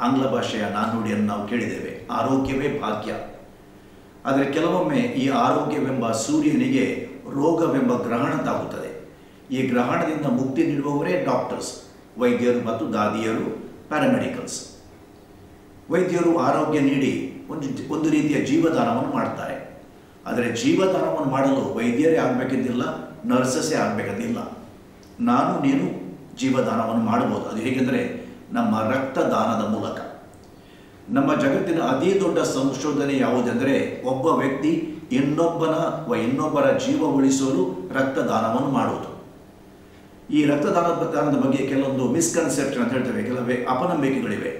ಆಂಗ್ಲ ಭಾಷೆಯ ನಾನುಡಿಯನ್ನು ನಾವು ಕೇಳಿದ್ದೇವೆ. ಆರೋಗ್ಯವೇ ಭಾಗ್ಯ. ಆದರೆ ಕೆಲವೊಮ್ಮೆ ಈ ಆರೋಗ್ಯವೆಂಬ ಸೂರ್ಯನಿಗೆ ರೋಗವೆಂಬ ಗ್ರಹಣ ತಾಗುತ್ತದೆ. ಈ ಗ್ರಹಣದಿಂದ ಮುಕ್ತಿ ನೀಡುವವರೇ ಡಾಕ್ಟರ್ಸ್, ವೈದ್ಯರು ಮತ್ತು ದಾದಿಯರು, ಪ್ಯಾರಾಮೆಡಿಕಲ್ಸ್. ವೈದ್ಯರು ಆರೋಗ್ಯ ನೀಡಿ ಒಂದು ಒಂದು ರೀತಿಯ ಜೀವದಾನವನ್ನು ಮಾಡ್ತಾರೆ. ಆದರೆ ಜೀವದಾನವನ್ನು ಮಾಡಲು ವೈದ್ಯರೇ ಆಗಬೇಕೆಂದಿಲ್ಲ ನರ್ಸಸ್ಸೇ ಆಗಬೇಕೆಂದಿಲ್ಲ ನಾನು, ನೀನು ಜೀವದಾನವನ್ನು ಮಾಡಬಹುದು. ಅದು ಹೇಗೆಂದರೆ ನಮ್ಮ ರಕ್ತದಾನದ ಮೂಲಕ. ನಮ್ಮ ಜಗತ್ತಿನ ಅತಿ ದೊಡ್ಡ ಸಂಶೋಧನೆ ಯಾವುದೆಂದರೆ ಒಬ್ಬ ವ್ಯಕ್ತಿ ಇನ್ನೊಬ್ಬನ ವ ಇನ್ನೊಬ್ಬರ ಜೀವ ಉಳಿಸಲು ರಕ್ತದಾನವನ್ನು ಮಾಡುವುದು. ಈ ರಕ್ತದಾನ ದಾನದ ಬಗ್ಗೆ ಕೆಲವೊಂದು ಮಿಸ್ಕನ್ಸೆಪ್ಷನ್ ಅಂತ ಹೇಳ್ತೇವೆ, ಕೆಲವೇ ಅಪನಂಬಿಕೆಗಳಿವೆ.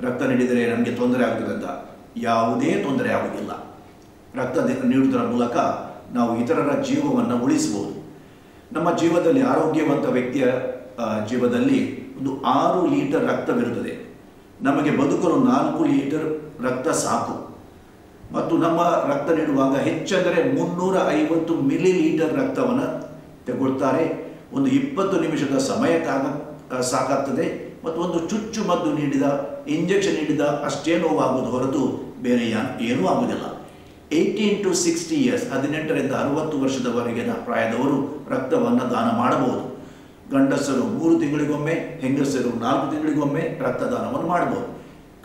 ರಕ್ತ ನೀಡಿದರೆ ನಮಗೆ ತೊಂದರೆ ಅಂತ ಯಾವುದೇ ತೊಂದರೆ ಆಗುವುದಿಲ್ಲ. ರಕ್ತ ನೀಡುವುದರ ಮೂಲಕ ನಾವು ಇತರರ ಜೀವವನ್ನು ಉಳಿಸಬಹುದು. ನಮ್ಮ ಜೀವದಲ್ಲಿ ಆರೋಗ್ಯವಂತ ವ್ಯಕ್ತಿಯ ಜೀವದಲ್ಲಿ ಒಂದು ಆರು ಲೀಟರ್ ರಕ್ತವಿರುತ್ತದೆ. ನಮಗೆ ಬದುಕಲು ನಾಲ್ಕು ಲೀಟರ್ ರಕ್ತ ಸಾಕು. ಮತ್ತು ನಮ್ಮ ರಕ್ತ ನೀಡುವಾಗ ಹೆಚ್ಚೆಂದರೆ ಮುನ್ನೂರ ಐವತ್ತು ಮಿಲಿ ಲೀಟರ್ ರಕ್ತವನ್ನು ತೆಗೊಳ್ತಾರೆ. ಒಂದು ಇಪ್ಪತ್ತು ನಿಮಿಷದ ಸಮಯಕ್ಕಾಗ ಸಾಕಾಗ್ತದೆ. ಮತ್ತು ಒಂದು ಚುಚ್ಚು ಮದ್ದು ನೀಡಿದ, ಇಂಜೆಕ್ಷನ್ ನೀಡಿದ ಅಷ್ಟೇ ನೋವಾಗುವುದು ಹೊರತು ಬೇರೆ ಏನೂ ಆಗುವುದಿಲ್ಲ ಏಯ್ಟೀನ್ ಟು ಸಿಕ್ಸ್ಟಿ ಇಯರ್ಸ್, ಹದಿನೆಂಟರಿಂದ ಅರವತ್ತು ವರ್ಷದವರೆಗಿನ ಪ್ರಾಯದವರು ರಕ್ತವನ್ನು ದಾನ ಮಾಡಬಹುದು. ಗಂಡಸರು ಮೂರು ತಿಂಗಳಿಗೊಮ್ಮೆ, ಹೆಂಗಸರು ನಾಲ್ಕು ತಿಂಗಳಿಗೊಮ್ಮೆ ರಕ್ತದಾನವನ್ನು ಮಾಡಬಹುದು.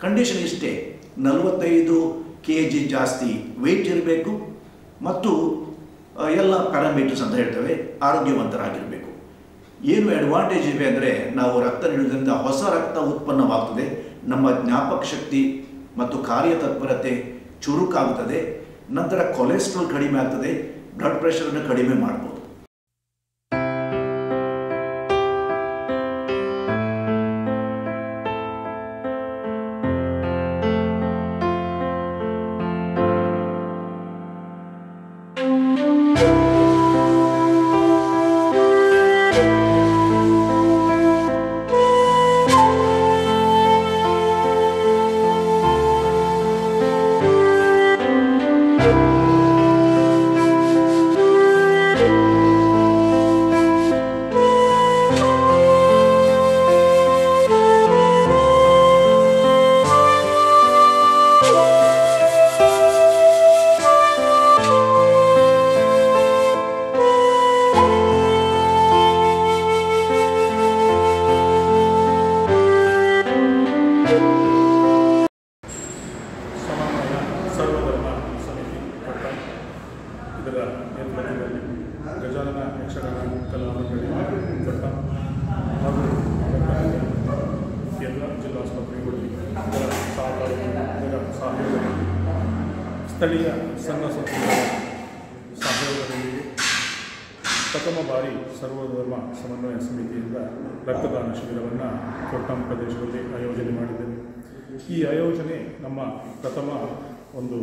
ಕಂಡೀಷನ್ ಇಷ್ಟೇ. ನಲವತ್ತೈದು ಕೆ ಜಿ ಜಾಸ್ತಿ ವೆಯ್ಟ್ ಇರಬೇಕು ಮತ್ತು ಎಲ್ಲ ಪ್ಯಾರಾಮೀಟರ್ಸ್ ಅಂತ ಹೇಳ್ತೇವೆ, ಆರೋಗ್ಯವಂತರಾಗಿರಬೇಕು. ಏನು ಅಡ್ವಾಂಟೇಜ್ ಇವೆ ಅಂದರೆ, ನಾವು ರಕ್ತ ನೀಡುವುದರಿಂದ ಹೊಸ ರಕ್ತ ಉತ್ಪನ್ನವಾಗ್ತದೆ, ನಮ್ಮ ಜ್ಞಾಪಕ ಶಕ್ತಿ ಮತ್ತು ಕಾರ್ಯತತ್ಪರತೆ ಚುರುಕಾಗುತ್ತದೆ, ನಂತರ ಕೊಲೆಸ್ಟ್ರಾಲ್ ಕಡಿಮೆ ಆಗ್ತದೆ ಬ್ಲಡ್ ಪ್ರೆಷರನ್ನು ಕಡಿಮೆ ಮಾಡ್ಬೋದು. ಸ್ಥಳೀಯ ಸಂಘ ಸಂಸ್ಥೆಗಳ ಸಹಯೋಗದೊಂದಿಗೆ ಪ್ರಥಮ ಬಾರಿ ಸರ್ವಧರ್ಮ ಸಮನ್ವಯ ಸಮಿತಿಯಿಂದ ರಕ್ತದಾನ ಶಿಬಿರವನ್ನು ಕೊಟ್ಟಂ ಪ್ರದೇಶದಲ್ಲಿ ಆಯೋಜನೆ ಮಾಡಿದ್ದೇವೆ ಈ ಆಯೋಜನೆ ನಮ್ಮ ಪ್ರಥಮ ಒಂದು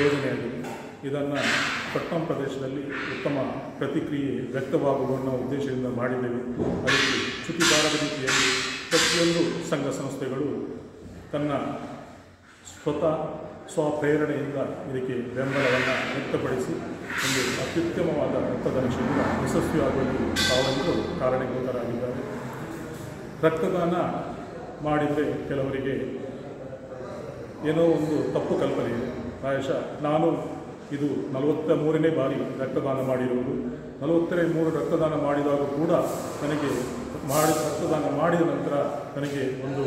ಯೋಜನೆಯಾಗಿದೆ. ಇದನ್ನು ಪಟ್ಟಣ ಪ್ರದೇಶದಲ್ಲಿ ಉತ್ತಮ ಪ್ರತಿಕ್ರಿಯೆ ವ್ಯಕ್ತವಾಗುವ ಉದ್ದೇಶದಿಂದ ಮಾಡಿದ್ದೇವೆ. ಅದಕ್ಕೆ ಚ್ಯುತಿ ಬಾರದ ರೀತಿಯಲ್ಲಿ ಪ್ರತಿಯೊಂದು ಸಂಘ ಸಂಸ್ಥೆಗಳು ತನ್ನ ಸ್ವತಃ ಸ್ವಪ್ರೇರಣೆಯಿಂದ ಇದಕ್ಕೆ ಬೆಂಬಲವನ್ನು ವ್ಯಕ್ತಪಡಿಸಿ ಒಂದು ಅತ್ಯುತ್ತಮವಾದ ರಕ್ತದಾನ ಶಿಬಿರ ಯಶಸ್ವಿಯಾಗುವಲ್ಲಿ ಕಾರಣೀಭೂತರಾಗಿದ್ದಾರೆ. ರಕ್ತದಾನ ಮಾಡಿದರೆ ಕೆಲವರಿಗೆ ಏನೋ ಒಂದು ತಪ್ಪು ಕಲ್ಪನೆ ಇದೆ. ಪ್ರಾಯಶಃ ನಾನು ಇದು ನಲವತ್ತ ಮೂರನೇ ಬಾರಿ ರಕ್ತದಾನ ಮಾಡಿರುವುದು ನಲವತ್ತನೇ ಮೂರು ರಕ್ತದಾನ ಮಾಡಿದಾಗ ಕೂಡ ನನಗೆ ಮಾಡಿ, ರಕ್ತದಾನ ಮಾಡಿದ ನಂತರ ನನಗೆ ಒಂದು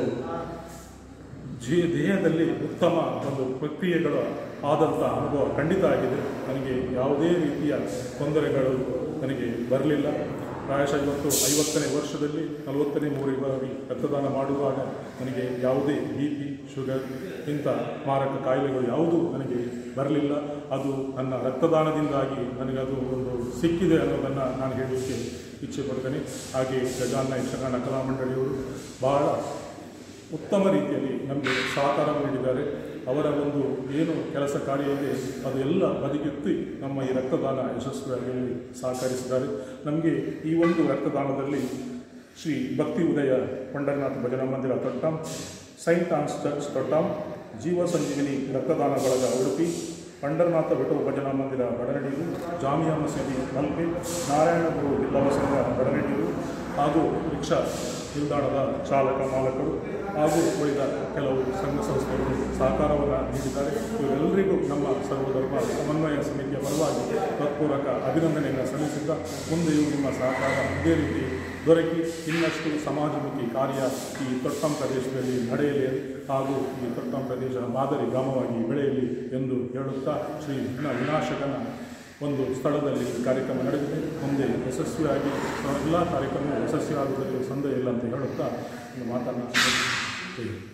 ಜೀ ದೇಹದಲ್ಲಿ ಉತ್ತಮ ಒಂದು ಪ್ರಕ್ರಿಯೆಗಳು ಆದಂಥ ಅನುಭವ ಖಂಡಿತ ಆಗಿದೆ. ನನಗೆ ಯಾವುದೇ ರೀತಿಯ ತೊಂದರೆಗಳು ನನಗೆ ಬರಲಿಲ್ಲ. ಪ್ರಾಯಶಃ ಇವತ್ತು ಐವತ್ತನೇ ವರ್ಷದಲ್ಲಿ ನಲವತ್ತನೇ ಮೂರು ಬಾರಿ ರಕ್ತದಾನ ಮಾಡುವಾಗ ನನಗೆ ಯಾವುದೇ ಬಿ ಪಿ, ಶುಗರ್ ಇಂಥ ಮಾರಕ ಕಾಯಿಲೆಗಳು ಯಾವುದೂ ನನಗೆ ಬರಲಿಲ್ಲ. ಅದು ನನ್ನ ರಕ್ತದಾನದಿಂದಾಗಿ ನನಗದು ಒಂದು ಸಿಕ್ಕಿದೆ ಅನ್ನೋದನ್ನು ನಾನು ಹೇಳಲಿಕ್ಕೆ ಇಚ್ಛೆ ಪಡ್ತೇನೆ. ಹಾಗೆ ಗಜಾನ್ನ ಯಕ್ಷಗಾನ ಕಲಾಮಂಡಳಿಯವರು ಬಹಳ ಉತ್ತಮ ರೀತಿಯಲ್ಲಿ ನಮಗೆ ಸಹಕಾರ ನೀಡಿದ್ದಾರೆ. ಅವರ ಒಂದು ಏನು ಕೆಲಸ ಕಾರ್ಯ ಅದೆಲ್ಲ ಬದಿಗೆತ್ತಿ ನಮ್ಮ ಈ ರಕ್ತದಾನ ಯಶಸ್ವಿಯಾಗಿ ಸಹಕರಿಸಿದ್ದಾರೆ. ನಮಗೆ ಈ ಒಂದು ರಕ್ತದಾನದಲ್ಲಿ ಶ್ರೀ ಭಕ್ತಿ ಉದಯ ಪಂಡರನಾಥ ಭಜನಾ ಮಂದಿರ Tottam, Saint Anne's church Tottam, Jeeva Sanjeevini ರಕ್ತದಾನ ಬಳಗ ಉಡುಪಿ, ಪಂಡರನಾಥ ವಿಠೋ ಭಜನಾ ಮಂದಿರ ಬಡನಡಿಯು ಜಾಮಿಯಾ ಮಸೀದಿ ಮಲ್ಪೆ ನಾರಾಯಣ ಗುರು ಸಂಘ ಬಡನಡಿಯೂರು ಹಾಗೂ ರಿಕ್ಷಾ ನಿಲ್ದಾಣದ ಚಾಲಕ ಮಾಲಕರು ಹಾಗೂ ಉಳಿದ ಕೆಲವು ಸಂಘ ಸಂಸ್ಥೆಗಳು ಸಹಕಾರವನ್ನು ನೀಡಿದ್ದಾರೆ. ಇವರೆಲ್ಲರಿಗೂ ನಮ್ಮ ಸರ್ವಧರ್ಮ ಸಮನ್ವಯ ಸಮಿತಿಯ ಪರವಾಗಿ ತತ್ಪೂರ್ವಕ ಅಭಿನಂದನೆಯನ್ನು ಸಲ್ಲಿಸಿದ್ದ ಮುಂದೆಯೂ ನಿಮ್ಮ ಸಹಕಾರ ಇದೇ ರೀತಿ ದೊರಕಿ ಇನ್ನಷ್ಟು ಸಮಾಜಮುಖಿ ಕಾರ್ಯ ಈ ತೊಟ್ಟಂ ಪ್ರದೇಶದಲ್ಲಿ ನಡೆಯಲಿ ಹಾಗೂ ಈ ತೊಟ್ಟಂ ಪ್ರದೇಶ ಮಾದರಿ ಗ್ರಾಮವಾಗಿ ಬೆಳೆಯಲಿ ಎಂದು ಹೇಳುತ್ತಾ ಶ್ರೀ ವಿಘ್ನ ವಿನಾಶಕನ ಒಂದು ಸ್ಥಳದಲ್ಲಿ ಕಾರ್ಯಕ್ರಮ ನಡೆದಿದೆ. ಮುಂದೆ ಯಶಸ್ವಿಯಾಗಿ ಎಲ್ಲ ಕಾರ್ಯಕ್ರಮ ಯಶಸ್ವಿಯಾಗುವುದರಲ್ಲಿ ಸಂದೇಹ ಇಲ್ಲ ಅಂತ ಹೇಳುತ್ತಾ ಒಂದು ಮಾತನ್ನು